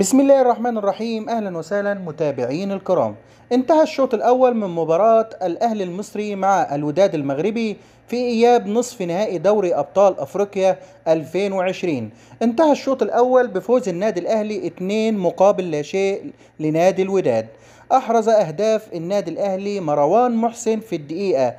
بسم الله الرحمن الرحيم. أهلا وسهلا متابعين الكرام. انتهى الشوط الأول من مباراة الأهلي المصري مع الوداد المغربي في إياب نصف نهائي دوري أبطال أفريقيا 2020 انتهى الشوط الأول بفوز النادي الأهلي 2 مقابل لا شيء لنادي الوداد. أحرز أهداف النادي الأهلي مروان محسن في الدقيقة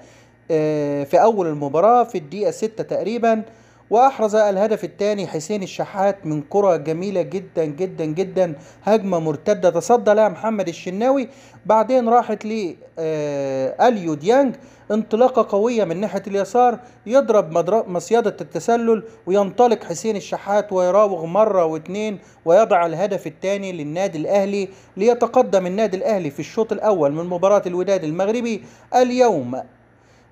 آه، في أول المباراة في الدقيقة 6 تقريبا وأحرز الهدف الثاني حسين الشحات من كرة جميلة جدا جدا جدا. هجمة مرتدة. تصدى لها محمد الشناوي. بعدين راحت ل آه، ديانج. انطلاقة قوية من ناحية اليسار. يضرب مصيدة التسلل. وينطلق حسين الشحات ويراوغ مرة واثنين ويضع الهدف الثاني للنادي الأهلي. ليتقدم النادي الأهلي في الشوط الأول من مباراة الوداد المغربي اليوم.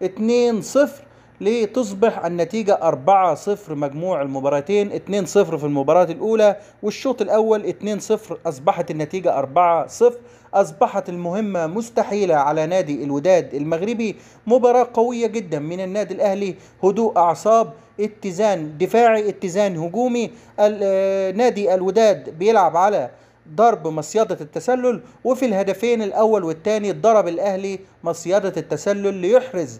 2-0 لتصبح النتيجة 4-0 مجموع المباراتين 2-0 في المباراة الأولى والشوط الأول 2-0 أصبحت النتيجة 4-0 أصبحت المهمة مستحيلة على نادي الوداد المغربي. مباراة قوية جدا من النادي الأهلي. هدوء أعصاب اتزان دفاعي اتزان هجومي. آه، نادي الوداد بيلعب على ضرب مصيدة التسلل وفي الهدفين الأول والثاني ضرب الأهلي مصيدة التسلل ليحرز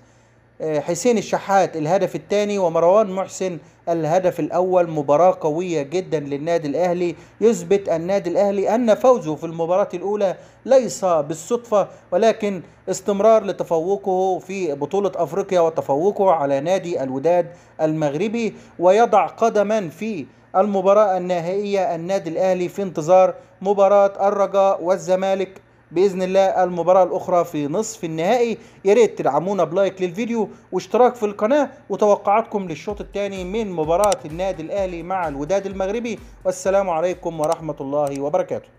حسين الشحات الهدف الثاني ومروان محسن الهدف الأول. مباراة قوية جدا للنادي الأهلي. يثبت النادي الأهلي أن فوزه في المباراة الأولى ليس بالصدفة ولكن استمرار لتفوقه في بطولة أفريقيا وتفوقه على نادي الوداد المغربي. ويضع قدما في المباراة النهائية. النادي الأهلي في انتظار مباراة الرجاء والزمالك بإذن الله المباراة الأخرى في نصف النهائي. يا ريت تدعمونا بلايك للفيديو واشتراك في القناة وتوقعاتكم للشوط الثاني من مباراة النادي الأهلي مع الوداد المغربي. والسلام عليكم ورحمة الله وبركاته.